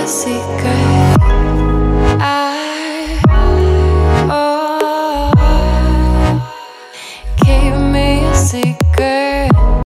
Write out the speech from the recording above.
a secret.